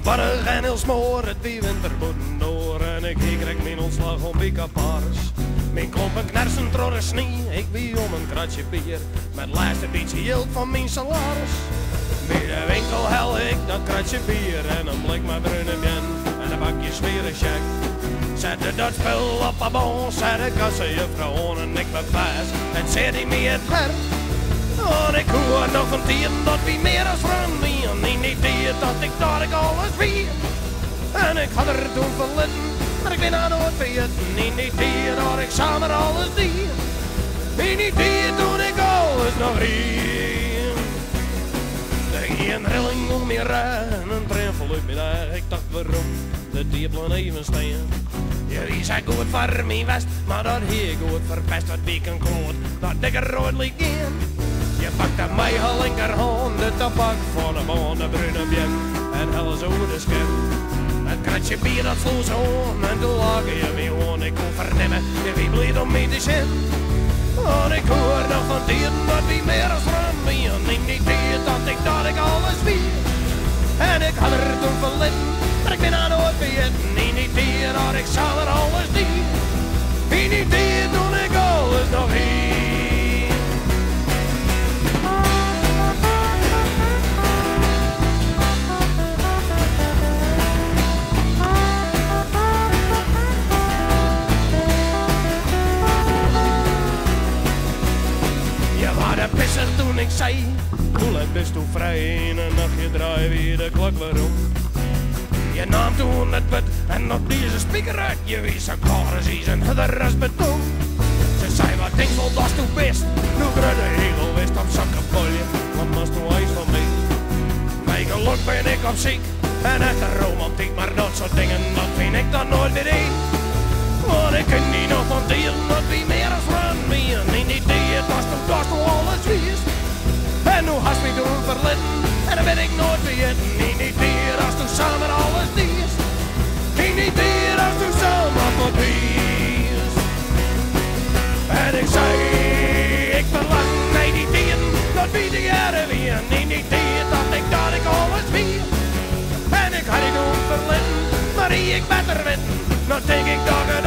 barrig en heel smoor, het wie winterboeten door. En ik krijg mijn ontslag om Bika Paris. Mijn klompen knarsen door snie, ik wie om een kratje bier. Met laatste beetje yield van mijn salaris. Bij de winkel hel ik dat kratje bier en een blik met bruine bien. En een bakje zwere check. Zette dat spul op een bon, zei de kassenjuffrouw en ik ben vast. En zei die me het. En ik hoor nog van tien dat wie meer als van En dat ik dat ik alles wie. En ik had er toen verlitten, maar ik ben aan nooit vergeten. Niet idee dat ik samen alles die. Niet idee toen ik alles nog. Er ging een rilling om me heen, een trempel uit mijn eigen. Ik dacht waarom de diepelen even staan. Jullie zijn goed voor me west, maar dat hier goed verpest wat wie kan kloot. Dat dikke rood ligt in. Tabak van een de bruine bien en helle zo de skin. Het kratje bier dat zo aan en toen lag je weer gewoon. Ik kon vernemen, je wie bleef om me te zin. En ik hoor nog van dieren dat wie meer als van me. En ik niet weet dat ik dat ik alles wie. En ik had er toen verlitten, maar ik ben aan nooit vergeten. Niet weer dat ik zal er alles die. Niet niet weer toen ik alles nog hier. Pisser toen bist u vrij? En een nachtje draai weer de klok weer om. Je nam toen het bed en op deze speaker uit je wees een chorus is een hudder als beton. Ze zei wat denk wel dat u best, nu de hegel wist op zakken polje, wat was toen eens van mij? Mijn geluk ben ik op ziek en de romantiek, maar dat soort dingen, dat vind ik dan nooit weer een. Want ik kan niet nog van dieren dat wie dan ben ik nooit vergeten. Niet idee als toen samen alles diest. Niet idee als toen samen diest. En ik zei, ik verlang naar die dieren, dat wie de jaren weer. Niet idee dat ik dat ik alles wie. En ik had die doen verlitten, maar ik beter weten. Dan denk ik dat het